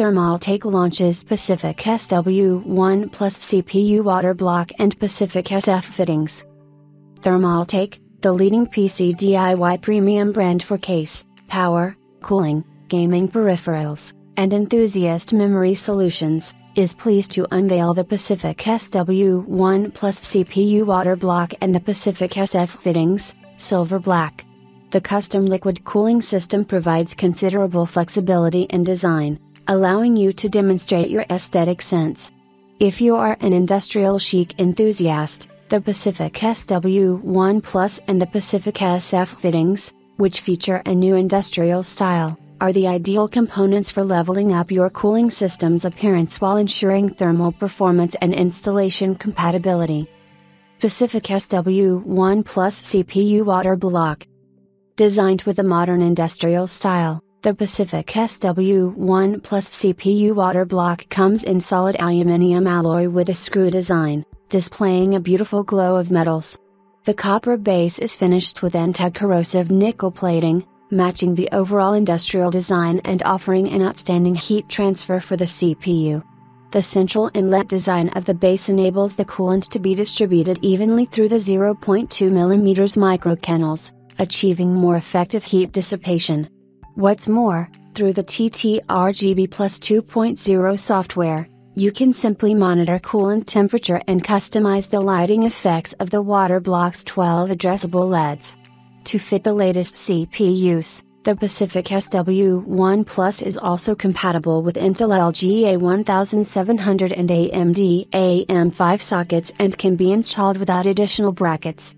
Thermaltake launches Pacific SW1 Plus CPU water block and Pacific SF fittings. Thermaltake, the leading PC DIY premium brand for case, power, cooling, gaming peripherals, and enthusiast memory solutions, is pleased to unveil the Pacific SW1 Plus CPU water block and the Pacific SF fittings, silver black. The custom liquid cooling system provides considerable flexibility in design, allowing you to demonstrate your aesthetic sense. If you are an industrial chic enthusiast, the Pacific SW1 Plus and the Pacific SF fittings, which feature a new industrial style, are the ideal components for leveling up your cooling system's appearance while ensuring thermal performance and installation compatibility. Pacific SW1 Plus CPU Water Block Designed with a modern industrial style, the Pacific SW1 Plus CPU water block comes in solid aluminium alloy with a screw design, displaying a beautiful glow of metals. The copper base is finished with anti-corrosive nickel plating, matching the overall industrial design and offering an outstanding heat transfer for the CPU. The central inlet design of the base enables the coolant to be distributed evenly through the 0.2 mm microchannels achieving more effective heat dissipation. What's more, through the TTRGB Plus 2.0 software, you can simply monitor coolant temperature and customize the lighting effects of the water block's 12 addressable LEDs. To fit the latest CPUs, the Pacific SW1 Plus is also compatible with Intel LGA 1700 and AMD AM5 sockets and can be installed without additional brackets.